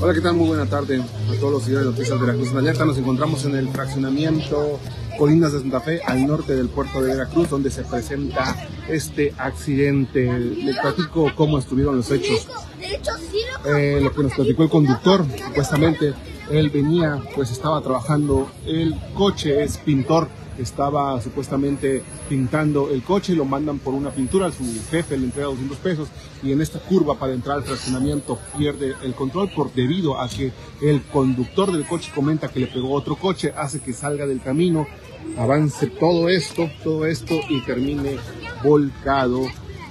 Hola, ¿qué tal? Muy buena tarde a todos los seguidores de Noticias Veracruz en Alerta. Nos encontramos en el fraccionamiento Colinas de Santa Fe, al norte del puerto de Veracruz, donde se presenta este accidente. Les platico cómo estuvieron los hechos. Eh, lo que nos platicó el conductor, supuestamente, él venía, pues estaba trabajando, el coche es pintor, estaba supuestamente pintando el coche, lo mandan por una pintura, su jefe le entrega 200 pesos y en esta curva para entrar al fraccionamiento pierde el control por debido a que el conductor del coche comenta que le pegó otro coche, hace que salga del camino, avance todo esto, todo esto y termine volcado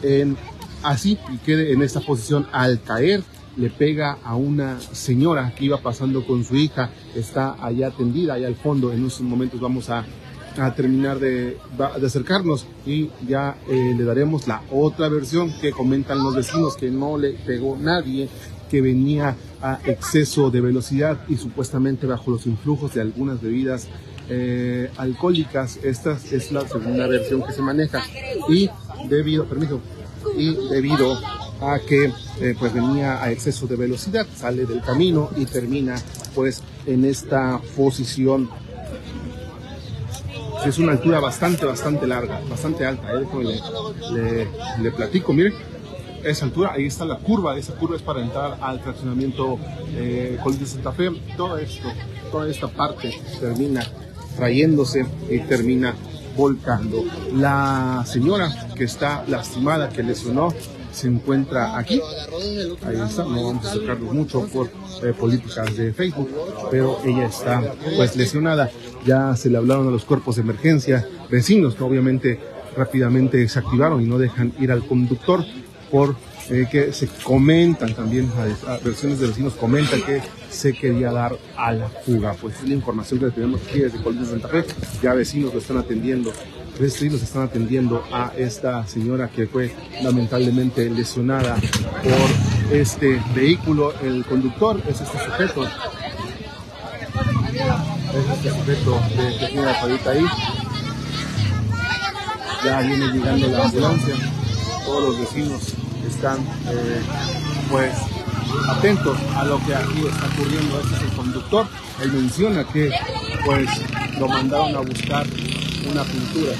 en así y quede en esta posición. Al caer le pega a una señora que iba pasando con su hija, está allá tendida, allá al fondo, en unos momentos vamos a, a terminar de, acercarnos y ya eh, le daremos la otra versión que comentan los vecinos que no le pegó nadie, que venía a exceso de velocidad y supuestamente bajo los influjos de algunas bebidas eh, alcohólicas. Esta es la segunda versión que se maneja y debido, permiso, y debido a que eh, pues venía a exceso de velocidad, sale del camino y termina pues en esta posición. Es una altura bastante, bastante larga, bastante alta. ¿eh? Le, le, platico, miren, esa altura, ahí está la curva, esa curva es para entrar al fraccionamiento eh, de Santa Fe. Todo esto, toda esta parte termina trayéndose y termina volcando. La señora que está lastimada, que lesionó, se encuentra aquí. Ahí está, no vamos a acercarnos mucho por eh, políticas de Facebook, pero ella está pues lesionada. Ya se le hablaron a los cuerpos de emergencia, vecinos que obviamente rápidamente se activaron y no dejan ir al conductor por eh, que se comentan también, a, versiones de vecinos comentan que se quería dar a la fuga. Pues es la información que tenemos aquí desde de Santa Fe. Ya vecinos lo están atendiendo vecinos están atendiendo a esta señora que fue lamentablemente lesionada por este vehículo. El conductor es este sujeto. Es este sujeto de, que tiene la ahí. Ya viene llegando la ambulancia. Todos los vecinos están eh, pues atentos a lo que aquí está ocurriendo. Este es el conductor. Él menciona que pues lo mandaron a buscar una pintura.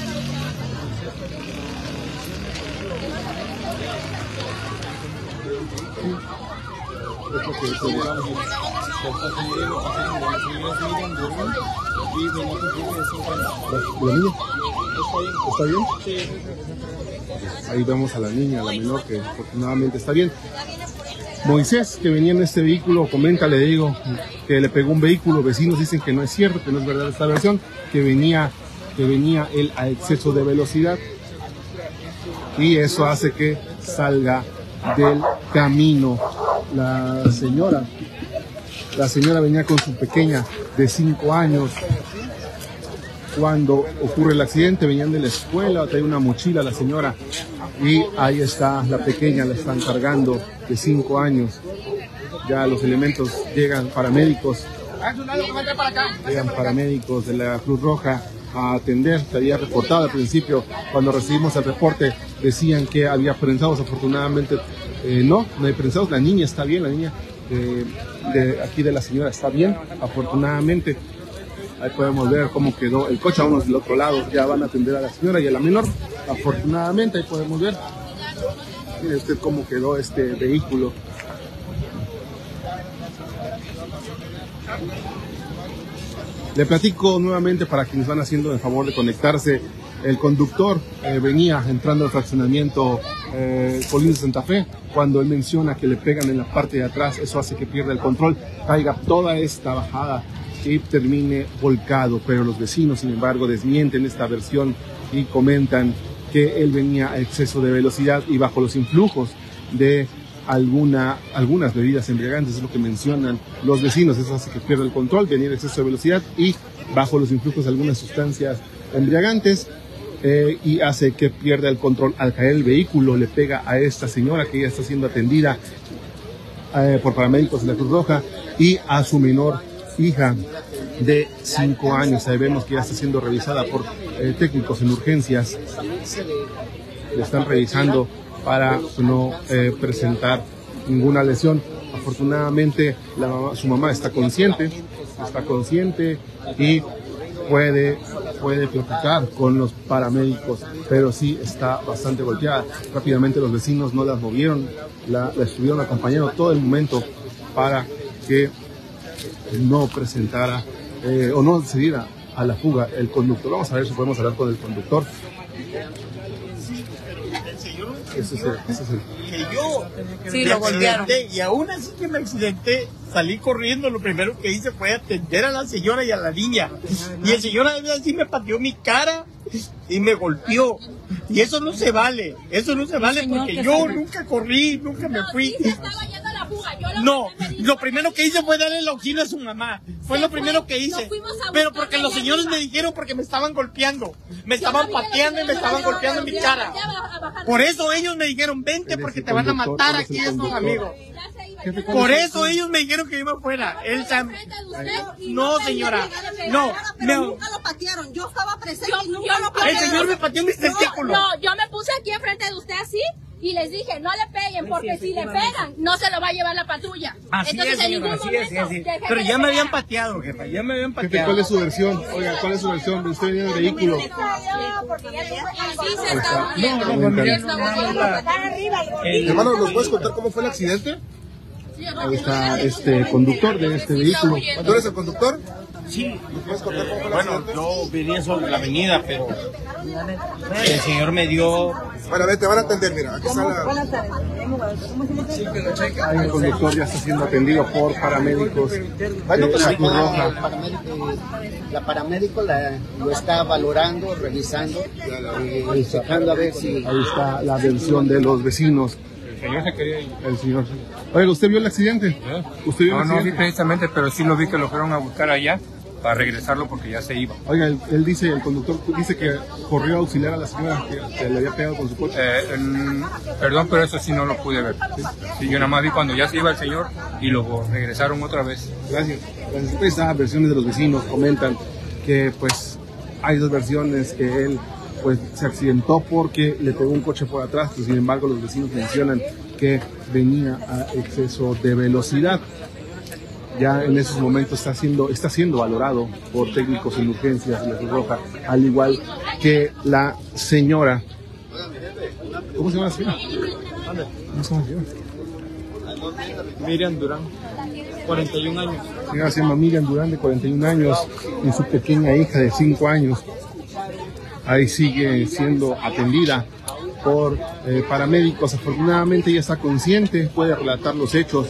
¿La niña? ¿Está bien? Ahí vemos a la niña, la menor, que afortunadamente está bien. Moisés, que venía en este vehículo, comenta, le digo, que le pegó un vehículo, vecinos dicen que no es cierto, que no es verdad esta versión, que venía, que venía él a exceso de velocidad y eso hace que salga del camino. La señora, la señora venía con su pequeña de 5 años cuando ocurre el accidente, venían de la escuela, trae una mochila la señora y ahí está la pequeña, la están cargando de 5 años. Ya los elementos llegan paramédicos, llegan paramédicos de la Cruz Roja a atender. Se había reportado al principio, cuando recibimos el reporte, decían que había prensados. Afortunadamente, eh, no, no hay prensados. La niña está bien, la niña de, de aquí de la señora está bien, afortunadamente. Ahí podemos ver cómo quedó el coche, a unos del otro lado ya van a atender a la señora y a la menor. Afortunadamente, ahí podemos ver. Usted cómo quedó este vehículo. Le platico nuevamente para quienes van haciendo el favor de conectarse. El conductor eh, venía entrando al fraccionamiento eh, de Santa Fe. Cuando él menciona que le pegan en la parte de atrás, eso hace que pierda el control, caiga toda esta bajada y termine volcado, pero los vecinos, sin embargo, desmienten esta versión y comentan que él venía a exceso de velocidad y bajo los influjos de alguna, algunas bebidas embriagantes, es lo que mencionan los vecinos, eso hace que pierda el control, venir exceso de velocidad y bajo los influjos de algunas sustancias embriagantes eh, y hace que pierda el control al caer el vehículo, le pega a esta señora que ya está siendo atendida eh, por paramédicos de la Cruz Roja y a su menor hija de 5 años. Sabemos que ya está siendo revisada por eh, técnicos en urgencias. Le están revisando para no eh, presentar ninguna lesión. Afortunadamente la su mamá está consciente, está consciente y puede, puede platicar con los paramédicos, pero sí está bastante golpeada. Rápidamente los vecinos no la movieron, la, la estuvieron acompañando todo el momento para que no presentara eh, o no se diera a la fuga el conductor. Vamos a ver si podemos hablar con el conductor. Ese es el, ese es el- que yo Sí, me lo golpearon. y aún así que me accidenté, salí corriendo, lo primero que hice fue atender a la señora y a la niña. Y el señor así me pateó mi cara y me golpeó. Y eso no se vale, eso no se vale porque que yo sabe. nunca corrí, nunca me fui. Sí, se estaba yendo a la fuga. Yo lo No, lo primero que hice fue darle el auxilio a su mamá. Fue lo primero que hice. Pero porque los señores me dijeron porque me estaban golpeando. Me estaban pateando y me estaban golpeando en mi cara. Por eso ellos me dijeron, vente porque te van a matar aquí estos amigos. Por eso ellos me dijeron que iba fuera. Él y No, señora. No, Pero no. nunca lo patearon. Yo estaba presente Yo- y nunca yo- lo patearon. El señor me pateó mis testículos. No, yo me puse aquí enfrente de usted así y les dije, no le peguen, porque si le pegan, no se lo va a llevar la patrulla. Así Entonces, es, en ningún así es, momento así es. déjenme Pero ya me habían pateado, jefa, ya me habían Jefe, pateado. ¿cuál es su versión? Oiga, ¿cuál es su versión? Usted venía en el vehículo. Hermano, ¿nos puedes contar cómo fue el accidente? Ahí está este conductor de este vehículo. ¿Tú eres el conductor? Sí, ¿Nos puedes contar cómo fue el bueno, yo venía sobre la avenida, pero el señor me dio Bueno, a ver, te van a atender, mira. Aquí está la... Buenas tardes. Ahí el conductor ya está siendo atendido por paramédicos de la Cruz Roja. La paramédico, la paramédico la- lo está valorando, revisando, eh, checando a ver si Ahí está la versión de los vecinos. El señor se quería ir. El señor. Oiga, ¿usted vio el accidente? ¿Usted vio el No, no vi accidente? precisamente, pero sí lo vi que lo fueron a buscar allá para regresarlo porque ya se iba. Oiga, él, él dice, el conductor dice que corrió a auxiliar a la señora que, que le había pegado con su coche. Eh, el- perdón, pero eso sí no lo pude ver. Sí, yo nada más vi cuando ya se iba el señor y lo regresaron otra vez. Gracias. Gracias. Estas versiones de los vecinos comentan que pues hay dos versiones que él pues se accidentó porque le pegó un coche por atrás, pero sin embargo los vecinos mencionan que venía a exceso de velocidad. Ya en esos momentos está siendo, está siendo valorado por técnicos en urgencias de la Cruz Roja, al igual que la señora. ¿Cómo se llama la señora? ¿Cómo se llama la señora? Miriam Durán, 41 años. señora se llama Miriam Durán, de 41 años, y su pequeña hija de 5 años. Ahí sigue siendo atendida por eh, paramédicos. Afortunadamente ella está consciente, puede relatar los hechos.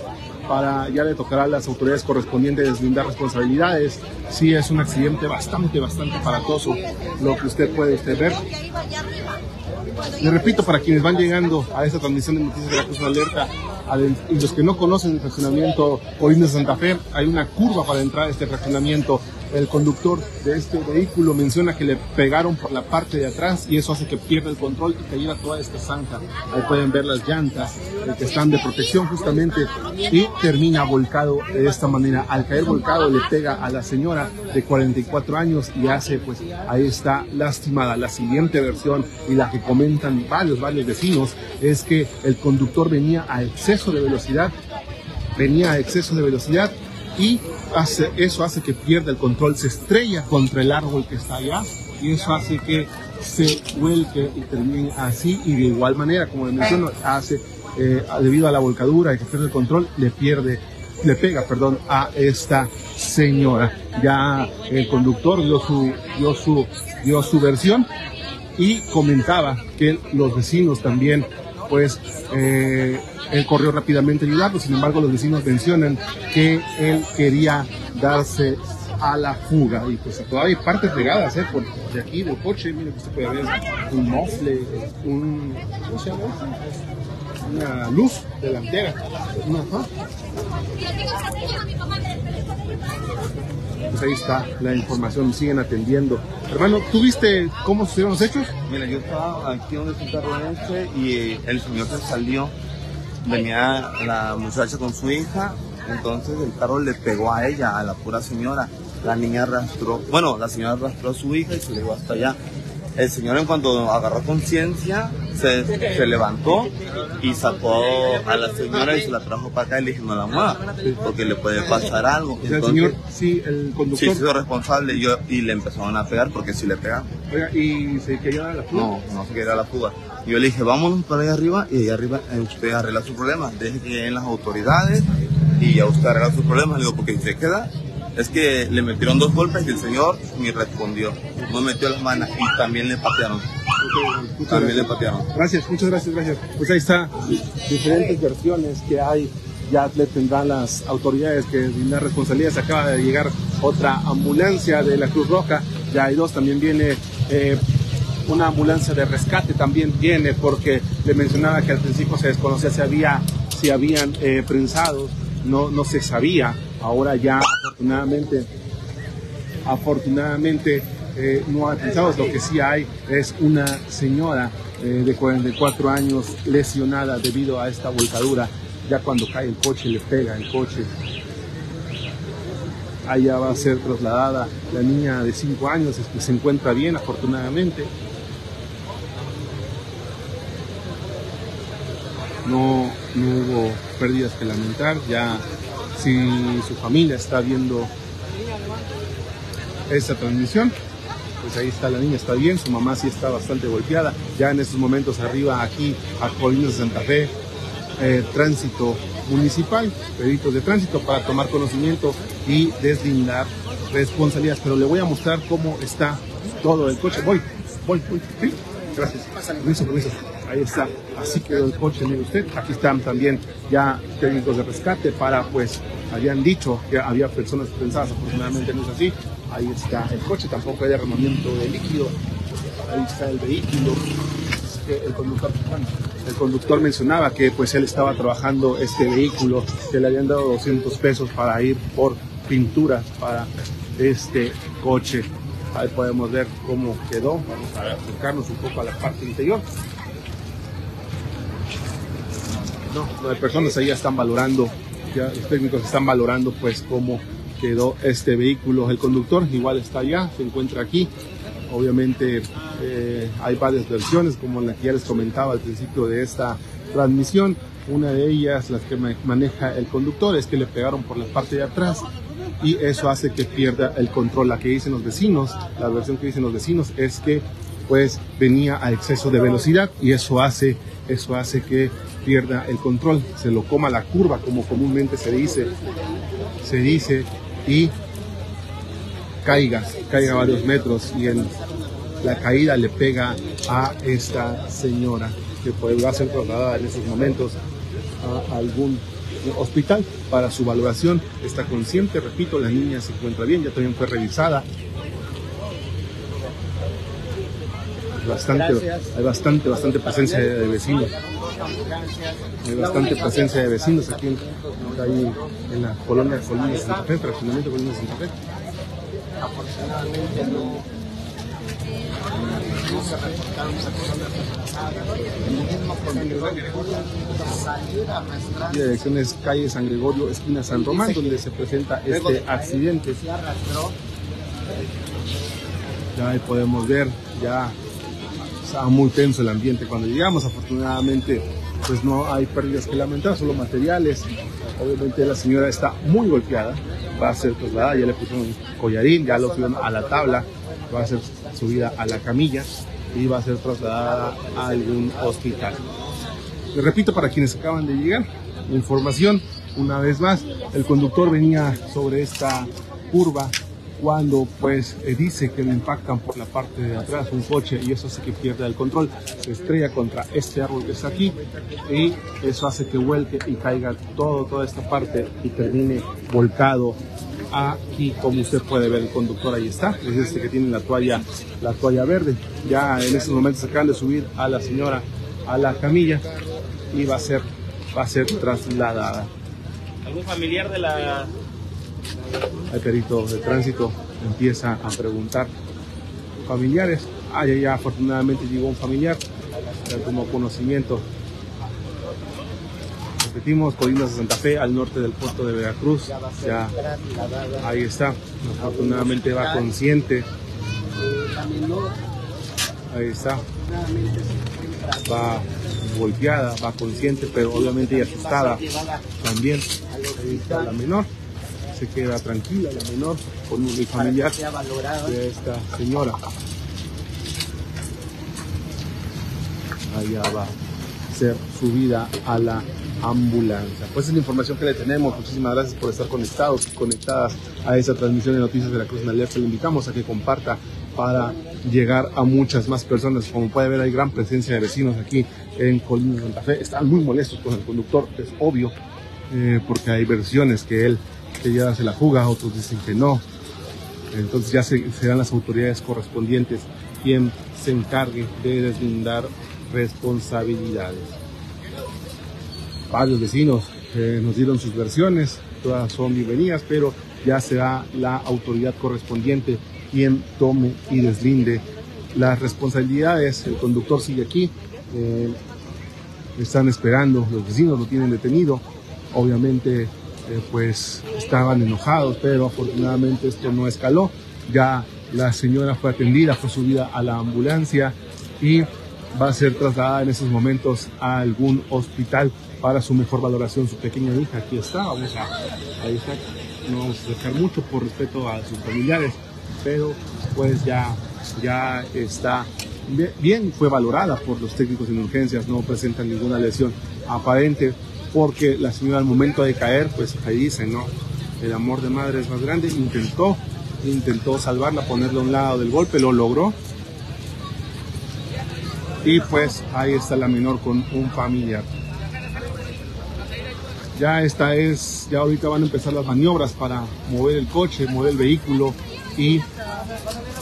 Para ya le tocará a las autoridades correspondientes deslindar responsabilidades. Sí es un accidente bastante, bastante aparatoso, lo que usted puede usted ver. Le repito, para quienes van llegando a esta transmisión de Noticias de la Cruz Alerta y los que no conocen el fraccionamiento Colinas de Santa Fe, hay una curva para entrar a este fraccionamiento. El conductor de este vehículo menciona que le pegaron por la parte de atrás y eso hace que pierda el control y que lleva toda esta zanja. Ahí pueden ver las llantas eh, que están de protección justamente y termina volcado de esta manera. Al caer volcado le pega a la señora de 44 años y hace pues ahí está lastimada. La siguiente versión y la que comentan varios, varios vecinos es que el conductor venía a exceso de velocidad, venía a exceso de velocidad y hace, eso hace que pierda el control, se estrella contra el árbol que está allá y eso hace que se vuelque y termine así y de igual manera, como le menciono, hace eh, debido a la volcadura y que pierde el control, le pierde le pega, perdón, a esta señora. Ya el conductor dio su, dio su, dio su versión y comentaba que los vecinos también, pues, eh, él corrió rápidamente a ayudarlo, sin embargo los vecinos mencionan que él quería darse a la fuga. Y pues todavía hay partes regadas ¿eh? por de aquí del coche. Mire que usted puede ver un mofle un ¿cómo se llama una luz delantera. Una, ajá. Pues ahí está la información siguen atendiendo hermano ¿tú viste cómo sucedieron los hechos? Mira, yo estaba aquí donde está este y el señor se salió. Venía la muchacha con su hija, entonces el carro le pegó a ella, a la pura señora. La niña arrastró, bueno, la señora arrastró a su hija y se le llevó hasta allá. El señor en cuanto agarró conciencia, se, se levantó y sacó a la señora y se la trajo para acá y le dije no la mueva, porque le puede pasar algo. o sea el señor sí el Sí, conductor soy responsable yo, y le empezaron a pegar porque sí le pegan. Oiga, y se quería a la fuga No, no se quería la fuga. Yo le dije, vámonos para allá arriba y allá arriba eh, usted arregla su problema. Deje que lleguen las autoridades y ya usted arregla sus problemas. Le digo, porque si se queda, es que le metieron dos golpes y el señor ni respondió. No metió las manos y también le patearon. También le patearon. Gracias, muchas gracias, gracias. Pues ahí está, diferentes versiones que hay. Ya le tendrán las autoridades que la responsabilidad. Se acaba de llegar otra ambulancia de la Cruz Roja. Ya hay dos, también viene eh, una ambulancia de rescate, también viene porque le mencionaba que al principio se desconocía si, había, si habían eh, prensados, no, no se sabía. Ahora ya afortunadamente afortunadamente eh, no hay pensados. Lo que sí hay es una señora eh, de 44 años lesionada debido a esta volcadura. Ya cuando cae el coche, le pega el coche. Allá va a ser trasladada la niña de 5 años, que se encuentra bien afortunadamente. No, no hubo pérdidas que lamentar. Ya si su familia está viendo esta transmisión. Pues ahí está la niña, está bien, su mamá sí está bastante golpeada. Ya en estos momentos arriba aquí a Colinas de Santa Fe, eh, tránsito municipal, peritos de tránsito para tomar conocimiento y deslindar responsabilidades. Pero le voy a mostrar cómo está todo el coche. Voy, voy, voy. Sí, gracias. Permiso, permiso. Ahí está. Así quedó el coche, mire usted. Aquí están también ya técnicos de rescate para, pues, habían dicho que había personas pensadas, afortunadamente no es así. Ahí está el coche, tampoco hay derramamiento de líquido. Ahí está el vehículo. El conductor, bueno, el conductor mencionaba que pues él estaba trabajando este vehículo, que le habían dado 200 pesos para ir por pintura para este coche. Ahí podemos ver cómo quedó. Vamos a acercarnos un poco a la parte interior. No, no hay personas ahí ya están valorando, ya los técnicos están valorando pues cómo quedó este vehículo. El conductor igual está allá, se encuentra aquí. Obviamente eh, hay varias versiones, como la que ya les comentaba al principio de esta transmisión. Una de ellas, las que ma- maneja el conductor, es que le pegaron por la parte de atrás y eso hace que pierda el control. La que dicen los vecinos, la versión que dicen los vecinos es que pues venía a exceso de velocidad y eso hace, eso hace que pierda el control, se lo coma la curva como comúnmente se dice, se dice y caiga, caiga varios metros y en la caída le pega a esta señora que podrá ser trasladada en esos momentos a algún hospital para su valoración. Está consciente, repito, la niña se encuentra bien, ya también fue revisada. Bastante, hay bastante, bastante presencia de vecinos. Hay bastante presencia de vecinos aquí en, ahí en la colonia de Colonia de Santa Fe, fraccionamiento de Colonia de Santa Fe. Y la dirección es calle San Gregorio, esquina San Román, donde se presenta este accidente. Ya ahí podemos ver, ya estaba muy tenso el ambiente cuando llegamos. Afortunadamente, pues no hay pérdidas que lamentar, solo materiales. Obviamente la señora está muy golpeada, va a ser trasladada, ya le pusieron un collarín, ya lo subieron a la tabla, va a ser subida a la camilla y va a ser trasladada a algún hospital. Repito para quienes acaban de llegar, información una vez más, el conductor venía sobre esta curva cuando pues eh, dice que le impactan por la parte de atrás un coche y eso hace que pierda el control, se estrella contra este árbol que está aquí y eso hace que vuelque y caiga todo, toda esta parte y termine volcado aquí como usted puede ver el conductor ahí está. Es este que tiene la toalla la toalla verde. Ya en estos momentos acaban de subir a la señora a la camilla y va a ser va a ser trasladada. ¿Algún familiar de la el perito de tránsito empieza a preguntar familiares ah ya, afortunadamente llegó un familiar tomó conocimiento repetimos, Colinas de Santa Fe, al norte del puerto de Veracruz. Ya ahí está. Afortunadamente va consciente. Ahí está. Va golpeada, va consciente, pero obviamente y asustada también. Ahí está la menor. Se queda tranquila la menor con un familiar de esta señora. Allá va a ser subida a la ambulancia. Pues es la información que le tenemos. Muchísimas gracias por estar conectados, conectadas a esa transmisión de Noticias de la Cruz Alerta. Le invitamos a que comparta para llegar a muchas más personas. Como puede ver, hay gran presencia de vecinos aquí en Colina Santa Fe. Están muy molestos con el conductor, es obvio, eh, porque hay versiones que él que ya se la juga, otros dicen que no. Entonces ya se, serán las autoridades correspondientes quien se encargue de deslindar responsabilidades varios vecinos eh, nos dieron sus versiones, todas son bienvenidas, pero ya será la autoridad correspondiente quien tome y deslinde las responsabilidades. El conductor sigue aquí, eh, están esperando, los vecinos lo tienen detenido, obviamente eh, pues estaban enojados, pero afortunadamente esto no escaló, ya la señora fue atendida, fue subida a la ambulancia y va a ser trasladada en esos momentos a algún hospital para su mejor valoración. Su pequeña hija. Aquí está, vamos a, ahí está, no vamos a mucho por respeto a sus familiares, pero pues ya, ya está bien, fue valorada por los técnicos en urgencias, no presenta ninguna lesión aparente, porque la señora al momento de caer, pues ahí dice, ¿no? El amor de madre es más grande, intentó, intentó salvarla, ponerla a un lado del golpe, lo logró. Y pues ahí está la menor con un familiar. Ya esta es, ya ahorita van a empezar las maniobras para mover el coche, mover el vehículo y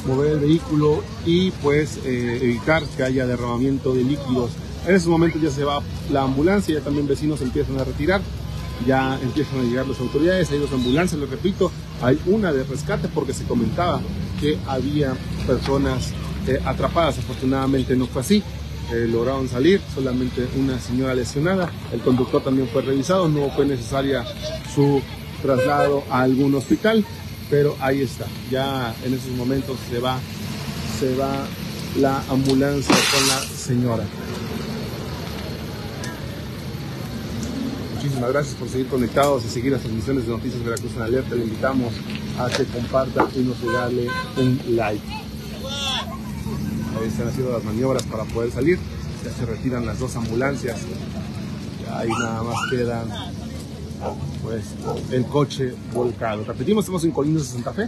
mover el vehículo y pues eh, evitar que haya derramamiento de líquidos. En esos momentos ya se va la ambulancia, ya también vecinos empiezan a retirar, ya empiezan a llegar las autoridades, hay dos ambulancias, lo repito, hay una de rescate porque se comentaba que había personas eh, atrapadas, afortunadamente no fue así. Eh, lograron salir, solamente una señora lesionada. El conductor también fue revisado, no fue necesaria su traslado a algún hospital, pero ahí está. Ya en esos momentos se va, se va la ambulancia con la señora. Muchísimas gracias por seguir conectados y seguir las transmisiones de Noticias Veracruz en Alerta. Le invitamos a que comparta y nos regale un like. Ahí están haciendo las maniobras para poder salir. Ya se retiran las dos ambulancias. Ahí nada más quedan pues el coche volcado. Repetimos, estamos en Colinas de Santa Fe.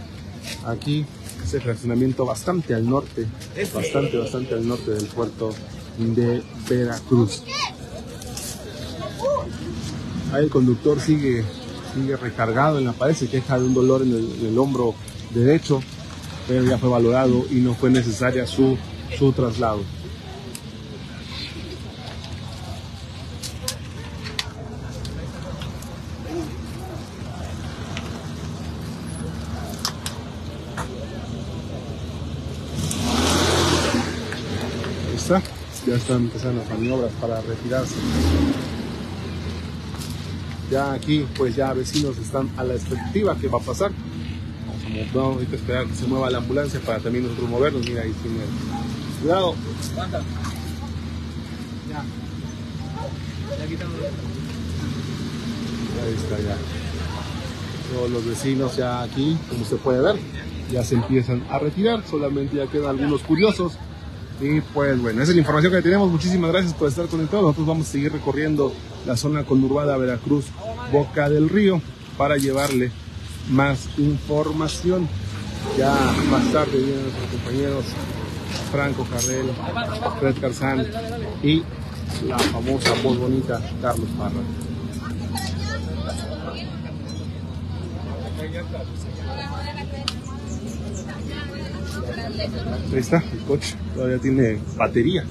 Aquí es el fraccionamiento bastante al norte, bastante, bastante al norte del puerto de Veracruz. Ahí el conductor sigue, sigue recargado en la pared, se queja de un dolor en el, hombro derecho, pero ya fue valorado y no fue necesaria su su traslado. Ahí está, ya están empezando las maniobras para retirarse. Ya aquí, pues ya vecinos están a la expectativa que va a pasar. Vamos a esperar que se mueva la ambulancia para también nosotros movernos. Mira, ahí tiene Cuidado. Ya. Ahí está ya. Todos los vecinos ya aquí, como usted puede ver, ya se empiezan a retirar. Solamente ya quedan algunos curiosos. Y pues bueno, esa es la información que tenemos. Muchísimas gracias por estar conectados. Nosotros vamos a seguir recorriendo la zona conurbada Veracruz, boca del río para llevarle más información. Ya más tarde vienen nuestros compañeros Franco Carrel, Fred Carzán y la famosa voz bonita Carlos Parra. Ahí está, el coche todavía tiene batería.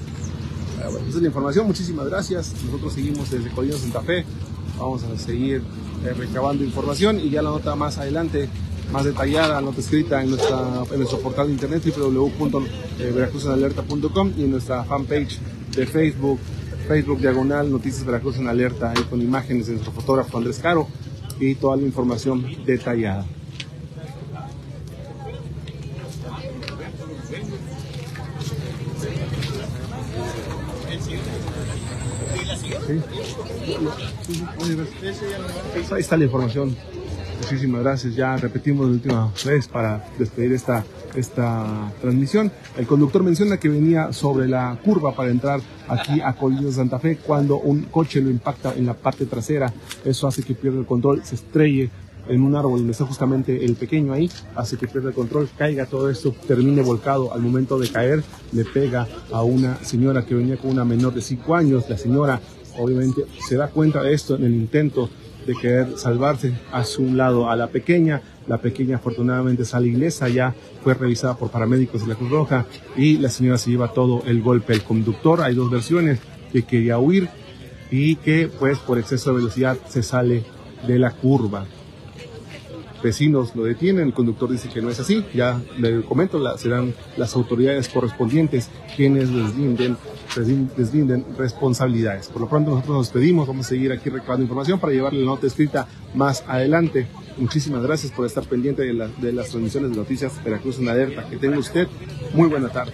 Ah, esa es la información, muchísimas gracias. Nosotros seguimos desde Colina Santa Fe Vamos a seguir eh, recabando información y ya la nota más adelante, más detallada, nota escrita en, nuestra, en nuestro portal de internet www.veracruzenalerta.com y en nuestra fanpage de Facebook, Facebook Diagonal Noticias Veracruz en Alerta, ahí con imágenes de nuestro fotógrafo Andrés Caro y toda la información detallada. Ahí está la información. Muchísimas gracias. Ya repetimos la última vez para despedir esta, esta transmisión. El conductor menciona que venía sobre la curva para entrar aquí a Colina Santa Fe cuando un coche lo impacta en la parte trasera. Eso hace que pierda el control, se estrelle en un árbol donde está justamente el pequeño ahí, hace que pierda el control, caiga todo esto, termine volcado. Al momento de caer, le pega a una señora que venía con una menor de 5 años. La señora obviamente se da cuenta de esto en el intento de querer salvarse a su lado a la pequeña. La pequeña afortunadamente sale ilesa, ya fue revisada por paramédicos de la Cruz Roja y la señora se lleva todo el golpe. El conductor, hay dos versiones, que quería huir y que pues por exceso de velocidad se sale de la curva. Vecinos lo detienen, el conductor dice que no es así, ya le comento, la, serán las autoridades correspondientes quienes deslinden, deslinden responsabilidades. Por lo pronto nosotros nos pedimos, vamos a seguir aquí recabando información para llevarle la nota escrita más adelante. Muchísimas gracias por estar pendiente de, la- de las transmisiones de noticias Veracruz en alerta. Que tenga usted muy buena tarde.